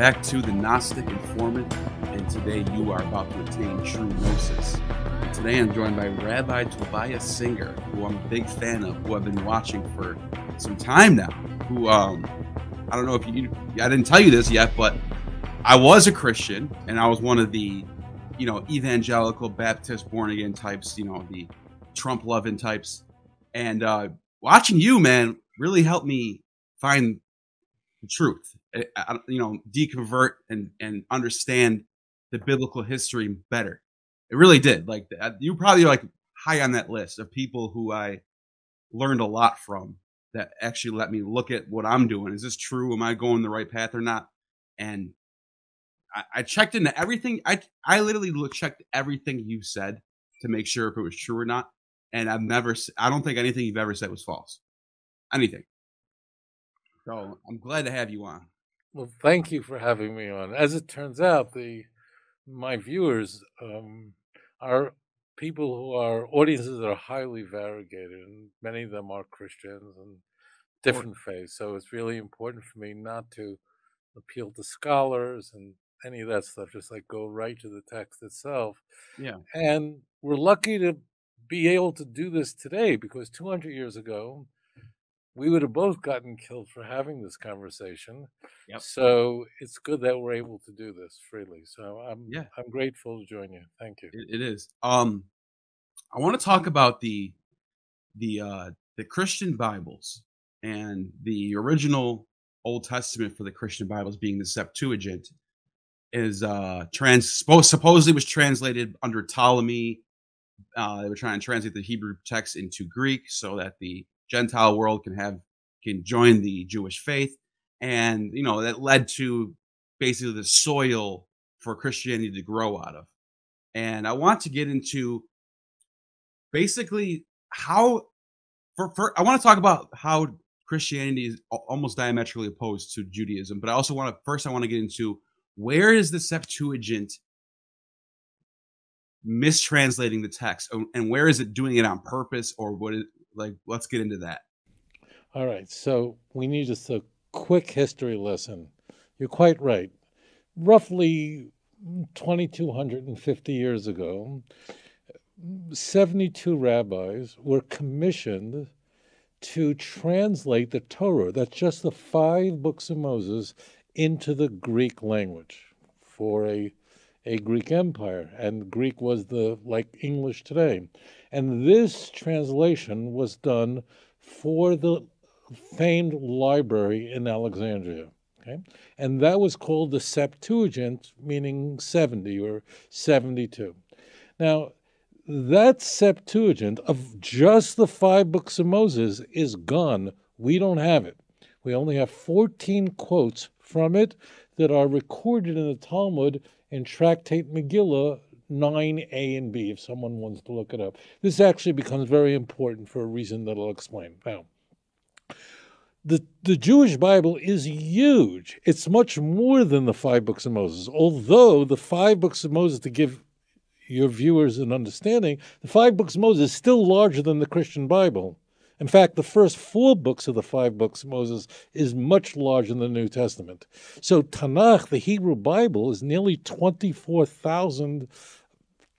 Back to the Gnostic Informant, and today you are about to attain true gnosis. Today I'm joined by Rabbi Tovia Singer, who I'm a big fan of, who I've been watching for some time now. Who um, I don't know if you, I didn't tell you this yet, but I was a Christian, and I was one of the, you know, evangelical Baptist born again types, you know, the Trump loving types, and uh, watching you, man, really helped me find the truth. Eh, I, you know, deconvert and and understand the biblical history better. It really did. Like you probably like high on that list of people who I learned a lot from that actually let me look at what I'm doing. Is this true? Am I going the right path or not? And I, I checked into everything. I I literally looked checked everything you said to make sure if it was true or not. And I've never, I don't think anything you've ever said was false. Anything. So I'm glad to have you on. Well, thank you for having me on. As it turns out, the my viewers um, are people who are audiences that are highly variegated, and many of them are Christians and different faiths. So it's really important for me not to appeal to scholars and any of that stuff. Just like go right to the text itself. Yeah. And we're lucky to be able to do this today because 200 years ago, we would have both gotten killed for having this conversation. Yep. So it's good that we're able to do this freely. So I'm yeah. I'm grateful to join you. Thank you. it, it is. Um, I want to talk about the the uh, the Christian Bibles and the original Old Testament for the Christian Bibles being the Septuagint is uh trans supposedly was translated under Ptolemy. Uh, they were trying to translate the Hebrew text into Greek so that the Gentile world can have can join the Jewish faith, and you know that led to basically the soil for Christianity to grow out of. And I want to get into basically how for, for I want to talk about how Christianity is almost diametrically opposed to Judaism, but I also want to first I want to get into where is the Septuagint mistranslating the text and where is it doing it on purpose or what is like let's get into that. All right so we need just a quick history lesson. You're quite right. Roughly 2250 years ago 72 rabbis were commissioned to translate the torah that's just the five books of moses into the greek language for a a Greek empire, and Greek was the like English today. And this translation was done for the famed library in Alexandria. Okay? And that was called the Septuagint, meaning 70 or 72. Now, that Septuagint of just the five books of Moses is gone. We don't have it. We only have 14 quotes from it that are recorded in the Talmud in Tractate Megillah 9a and b, if someone wants to look it up. This actually becomes very important for a reason that I'll explain. Now, the, the Jewish Bible is huge. It's much more than the five books of Moses. Although the five books of Moses, to give your viewers an understanding, the five books of Moses is still larger than the Christian Bible. In fact, the first four books of the five books of Moses is much larger than the New Testament. So Tanakh, the Hebrew Bible, is nearly 24,000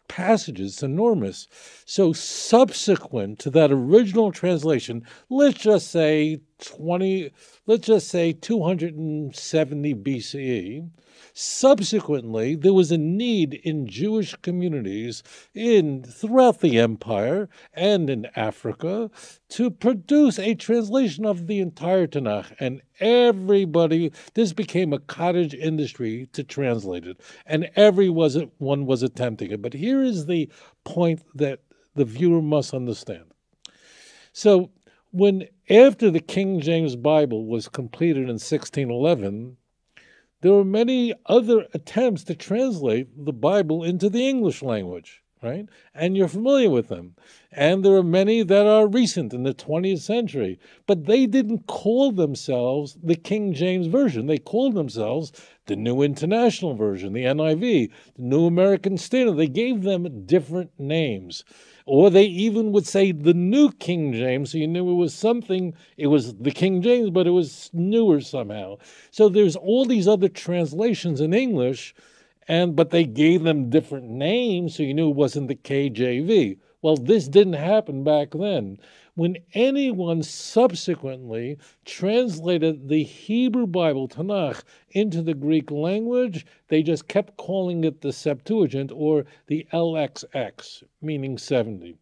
passages. It's enormous. So subsequent to that original translation, let's just say 20, let's just say 270 BCE, Subsequently, there was a need in Jewish communities in throughout the empire and in Africa to produce a translation of the entire Tanakh, and everybody this became a cottage industry to translate it, and everyone was attempting it. But here is the point that the viewer must understand. So, when after the King James Bible was completed in 1611, there were many other attempts to translate the Bible into the English language. right? And you're familiar with them. And there are many that are recent in the 20th century, but they didn't call themselves the King James Version. They called themselves the New International Version, the NIV, the New American Standard. They gave them different names. Or they even would say the New King James, so you knew it was something, it was the King James, but it was newer somehow. So there's all these other translations in English and but they gave them different names so you knew it wasn't the KJV. Well, this didn't happen back then. When anyone subsequently translated the Hebrew Bible, Tanakh, into the Greek language, they just kept calling it the Septuagint or the LXX, meaning 70.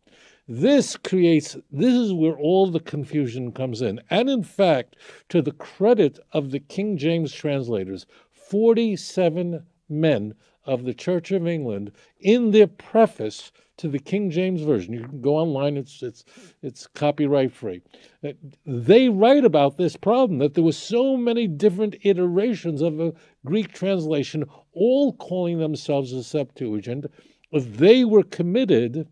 This creates, this is where all the confusion comes in. And in fact, to the credit of the King James translators, 47 men of the Church of England in their preface to the King James Version. You can go online, it's, it's, it's copyright free. Uh, they write about this problem that there were so many different iterations of a Greek translation, all calling themselves a Septuagint. They were committed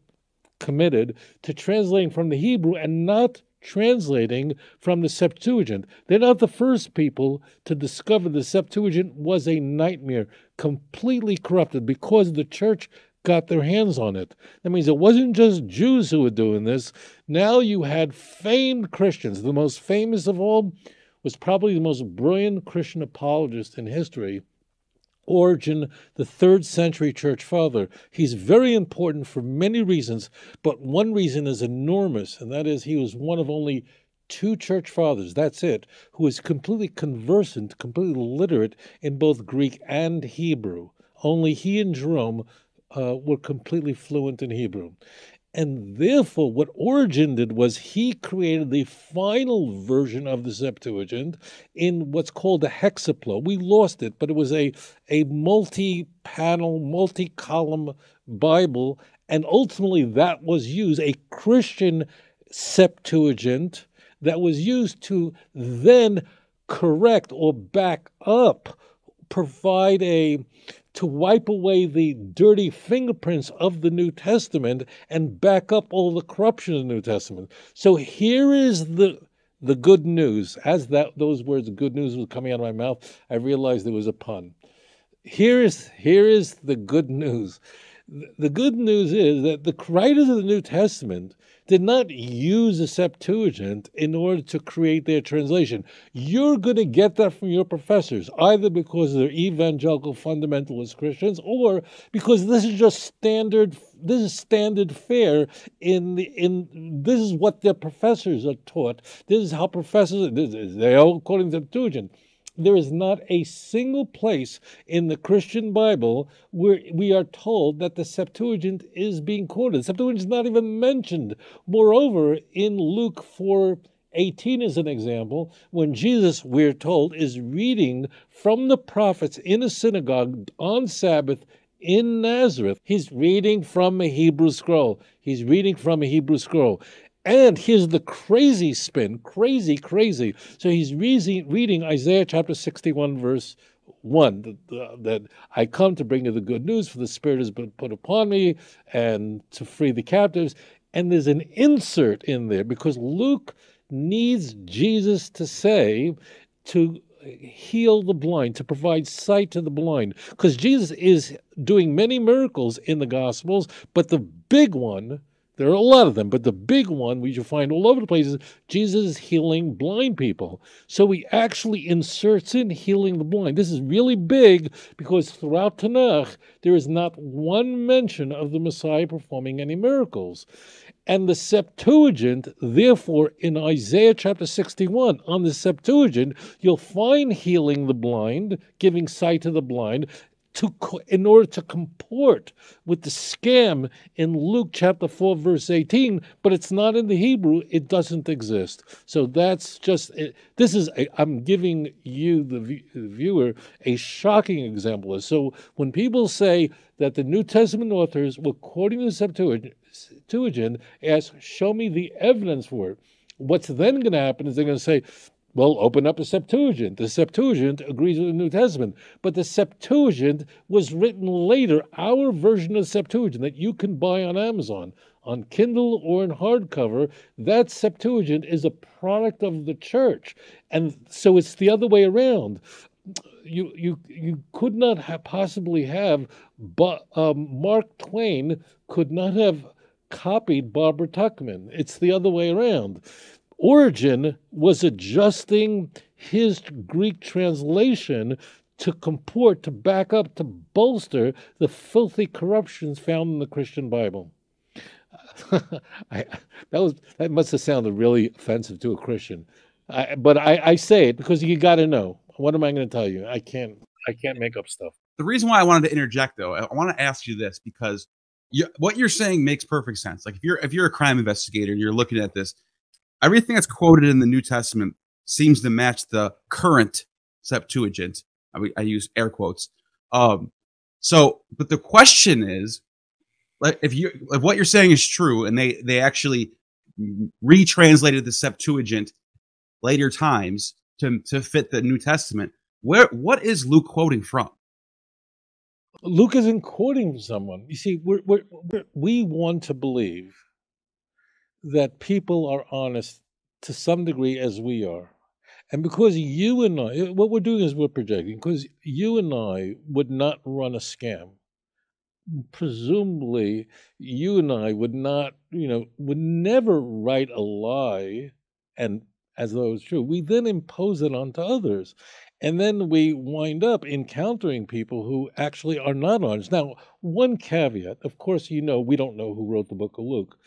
committed to translating from the Hebrew and not translating from the Septuagint. They're not the first people to discover the Septuagint was a nightmare, completely corrupted because the church got their hands on it. That means it wasn't just Jews who were doing this. Now you had famed Christians. The most famous of all was probably the most brilliant Christian apologist in history, Origen, the third century church father. He's very important for many reasons, but one reason is enormous, and that is he was one of only two church fathers, that's it, who was completely conversant, completely literate in both Greek and Hebrew. Only he and Jerome uh, were completely fluent in Hebrew. And therefore, what Origen did was he created the final version of the Septuagint in what's called a hexapla. We lost it, but it was a, a multi panel, multi column Bible. And ultimately, that was used, a Christian Septuagint that was used to then correct or back up, provide a to wipe away the dirty fingerprints of the New Testament and back up all the corruption of the New Testament. So here is the the good news. As that those words good news was coming out of my mouth, I realized there was a pun. Here is here is the good news. The good news is that the writers of the New Testament did not use the Septuagint in order to create their translation. You're going to get that from your professors, either because they're evangelical fundamentalist Christians or because this is just standard this is standard fare in the in this is what their professors are taught. This is how professors they all according to the Septuagint there is not a single place in the Christian Bible where we are told that the Septuagint is being quoted. The Septuagint is not even mentioned. Moreover, in Luke 4 18 is an example when Jesus, we're told, is reading from the prophets in a synagogue on Sabbath in Nazareth. He's reading from a Hebrew scroll. He's reading from a Hebrew scroll. And here's the crazy spin, crazy, crazy. So he's reading, reading Isaiah chapter 61, verse 1 that, uh, that, I come to bring you the good news, for the Spirit has been put upon me, and to free the captives. And there's an insert in there because Luke needs Jesus to say, to heal the blind, to provide sight to the blind. Because Jesus is doing many miracles in the Gospels, but the big one there are a lot of them, but the big one we should find all over the place is Jesus healing blind people. So he actually inserts in healing the blind. This is really big because throughout Tanakh, there is not one mention of the Messiah performing any miracles. And the Septuagint, therefore, in Isaiah chapter 61, on the Septuagint, you'll find healing the blind, giving sight to the blind, to in order to comport with the scam in Luke chapter 4 verse 18 but it's not in the Hebrew it doesn't exist. So that's just this is i am giving you the viewer a shocking example. So when people say that the New Testament authors were quoting the Septuagint ask show me the evidence for it. What's then going to happen is they're going to say Well, open up the Septuagint. The Septuagint agrees with the New Testament, but the Septuagint was written later. Our version of Septuagint that you can buy on Amazon, on Kindle or in hardcover, that Septuagint is a product of the church. And so it's the other way around. You, you, you could not have possibly have, but um, Mark Twain could not have copied Barbara Tuchman. It's the other way around. Origen was adjusting his Greek translation to comport, to back up, to bolster the filthy corruptions found in the Christian Bible. I, that was that must have sounded really offensive to a Christian, I, but I, I say it because you got to know. What am I going to tell you? I can't I can't make up stuff. The reason why I wanted to interject, though, I want to ask you this because you, what you're saying makes perfect sense. Like if you're if you're a crime investigator and you're looking at this, everything that's quoted in the New Testament seems to match the current Septuagint. I, I use air quotes. Um, so, but the question is, like, if you if what you're saying is true, and they they actually retranslated the Septuagint later times to to fit the New Testament, where what is Luke quoting from? Luke isn't quoting someone. You see, we're, we're, we want to believe that people are honest to some degree as we are. And because you and I, eh, what we're doing is we're projecting, because you and I would not run a scam. Presumably, you and I would not, you know, would never write a lie and as though it's true. We then impose it onto others. And then we wind up encountering people who actually are not honest. Now, one caveat of course, you know, we don't know who wrote the book of Luke,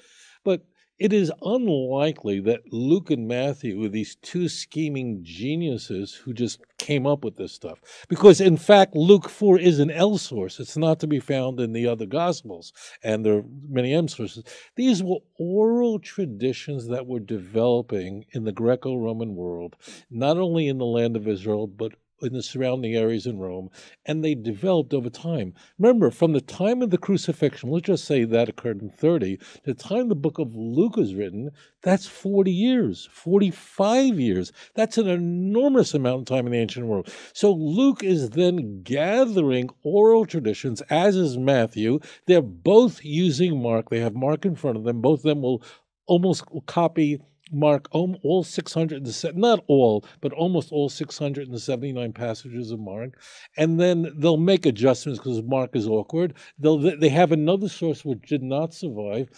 but it is unlikely that Luke and Matthew were these two scheming geniuses who just came up with this stuff. Because, in fact, Luke 4 is an L source. It's not to be found in the other Gospels, and there are many M sources. These were oral traditions that were developing in the Greco Roman world, not only in the land of Israel, but in the surrounding areas in Rome, and they developed over time. Remember, from the time of the crucifixion, let's just say that occurred in 30, the time the book of Luke was written, that's 40 years, 45 years. That's an enormous amount of time in the ancient world. So Luke is then gathering oral traditions, as is Matthew. They're both using Mark. They have Mark in front of them. Both of them will almost copy mark all 600 not all but almost all 679 passages of mark. And then they'll make adjustments because mark is awkward. They'll they have another source which did not survive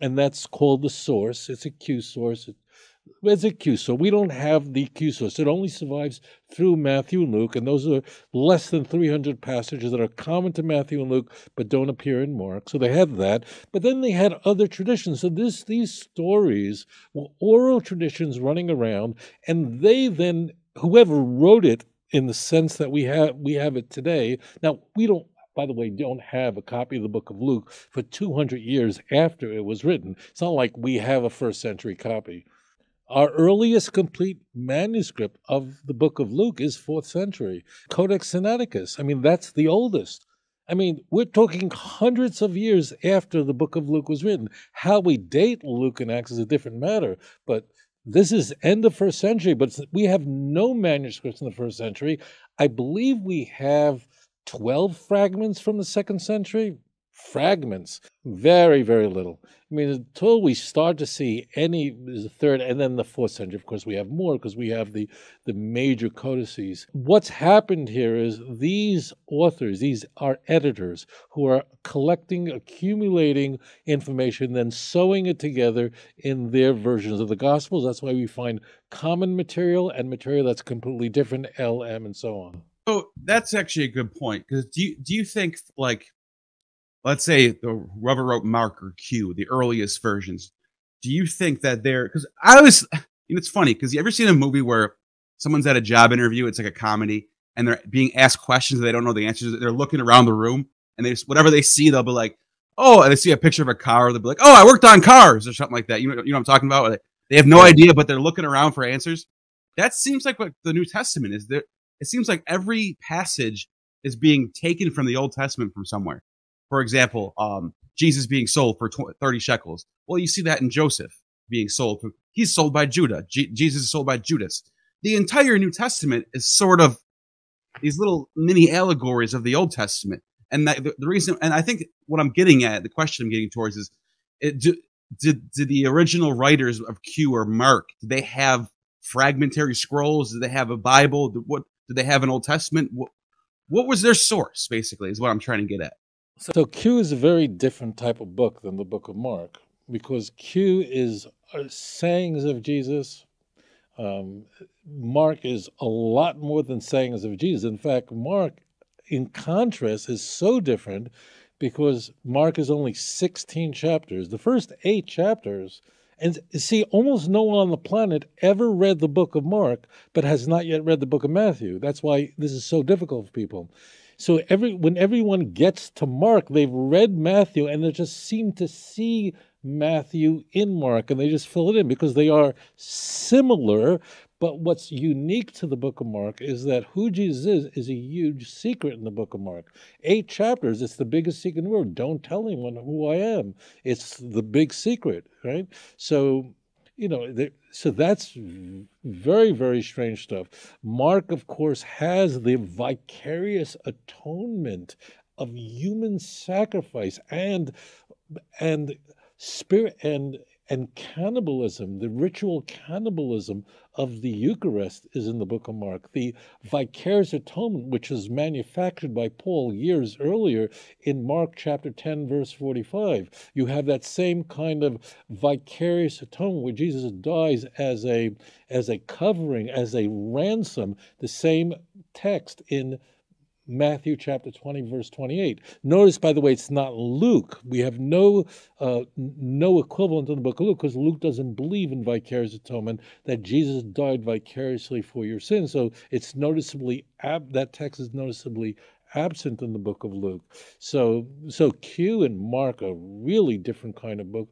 and that's called the source. It's a q source. It as a Q. So we don't have the source. It only survives through Matthew and Luke, and those are less than 300 passages that are common to Matthew and Luke but don't appear in Mark. So they had that. But then they had other traditions. So this these stories were oral traditions running around, and they then whoever wrote it in the sense that we have we have it today. Now we don't by the way, don't have a copy of the book of Luke for 200 years after it was written. It's not like we have a first century copy. Our earliest complete manuscript of the book of Luke is fourth century. Codex Sinaiticus. I mean, that's the oldest. I mean, we're talking hundreds of years after the book of Luke was written. How we date Luke and Acts is a different matter, but this is end of first century, but we have no manuscripts in the first century. I believe we have 12 fragments from the second century, fragments, very, very little. I mean, until we start to see any the third and then the fourth century, of course, we have more because we have the the major codices. What's happened here is these authors, these are editors who are collecting, accumulating information, then sewing it together in their versions of the Gospels. That's why we find common material and material that's completely different, L, M, and so on. So that's actually a good point because do you, do you think like let's say the rubber rope marker Q, the earliest versions, do you think that they're because I was you know it's funny because you ever seen a movie where someone's at a job interview, it's like a comedy, and they're being asked questions they don't know the answers. They're looking around the room and they just, whatever they see, they'll be like, oh, and they see a picture of a car, they'll be like, oh, I worked on cars or something like that. You know, you know what I'm talking about? They have no idea, but they're looking around for answers. That seems like what the New Testament is. There, it seems like every passage is being taken from the Old Testament from somewhere. For example, um, Jesus being sold for 30 shekels. Well, you see that in Joseph being sold. He's sold by Judah. G- Jesus is sold by Judas. the entire New Testament is sort of these little mini allegories of the Old Testament. And that, the, the reason, and I think what I'm getting at, the question I'm getting towards is, it, do, did did the original writers of Q or Mark did they have fragmentary scrolls? Did they have a Bible? Did, what did they have an Old Testament? What, what was their source? Basically, is what I'm trying to get at. So Q is a very different type of book than the Book of Mark because Q is uh, sayings of Jesus. Um, Mark is a lot more than sayings of Jesus. In fact, Mark, in contrast, is so different because Mark is only 16 chapters. The first eight chapters, and see, almost no one on the planet ever read the book of Mark, but has not yet read the book of Matthew. That's why this is so difficult for people. So every when everyone gets to Mark, they've read Matthew and they just seem to see Matthew in Mark and they just fill it in because they are similar, but what's unique to the book of Mark is that who Jesus is is a huge secret in the book of Mark. Eight chapters, it's the biggest secret in the world. Don't tell anyone who I am. It's the big secret, right? So, you know, so that's very, very strange stuff. Mark, of course, has the vicarious atonement of human sacrifice and and spirit and and cannibalism, the ritual cannibalism of the Eucharist is in the book of Mark. The vicarious atonement, which was manufactured by Paul years earlier in Mark chapter 10, verse 45. You have that same kind of vicarious atonement where Jesus dies as a as a covering, as a ransom, the same text in Matthew chapter 20, verse 28. Notice, by the way, it's not Luke. We have no uh, no equivalent in the book of Luke because Luke doesn't believe in vicarious atonement, that Jesus died vicariously for your sins. So it's noticeably, ab- that text is noticeably absent in the book of Luke. So, so Q and Mark are really different kind of book.